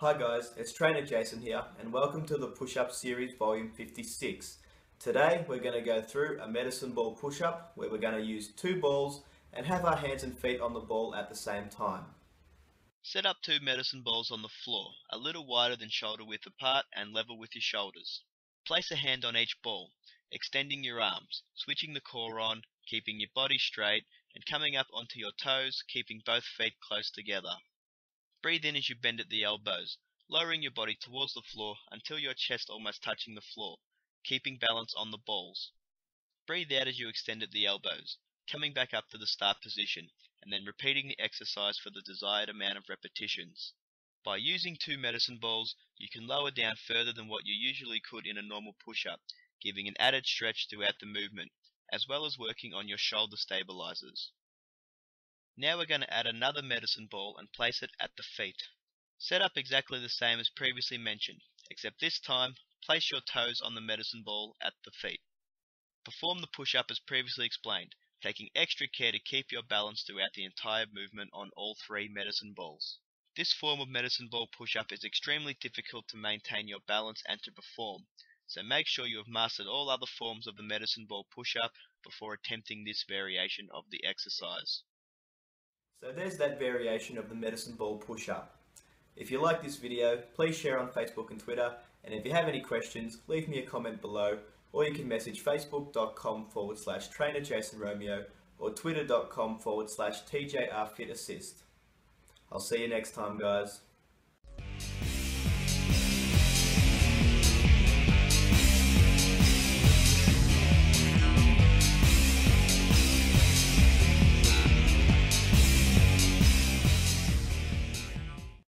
Hi guys, it's Trainer Jason here and welcome to the Push-Up Series Volume 56. Today we're going to go through a medicine ball push-up where we're going to use two balls and have our hands and feet on the ball at the same time. Set up two medicine balls on the floor, a little wider than shoulder width apart and level with your shoulders. Place a hand on each ball, extending your arms, switching the core on, keeping your body straight, and coming up onto your toes, keeping both feet close together. Breathe in as you bend at the elbows, lowering your body towards the floor until your chest almost touching the floor, keeping balance on the balls. Breathe out as you extend at the elbows, coming back up to the start position, and then repeating the exercise for the desired amount of repetitions. By using two medicine balls, you can lower down further than what you usually could in a normal push-up, giving an added stretch throughout the movement, as well as working on your shoulder stabilizers. Now we're going to add another medicine ball and place it at the feet. Set up exactly the same as previously mentioned, except this time place your toes on the medicine ball at the feet. Perform the push-up as previously explained, taking extra care to keep your balance throughout the entire movement on all three medicine balls. This form of medicine ball push-up is extremely difficult to maintain your balance and to perform, so make sure you have mastered all other forms of the medicine ball push-up before attempting this variation of the exercise. So there's that variation of the medicine ball push-up. If you like this video, please share on Facebook and Twitter, and if you have any questions, leave me a comment below, or you can message facebook.com forward slash trainer Jason Romeo or twitter.com forward slash TJR Fit Assist. I'll see you next time, guys.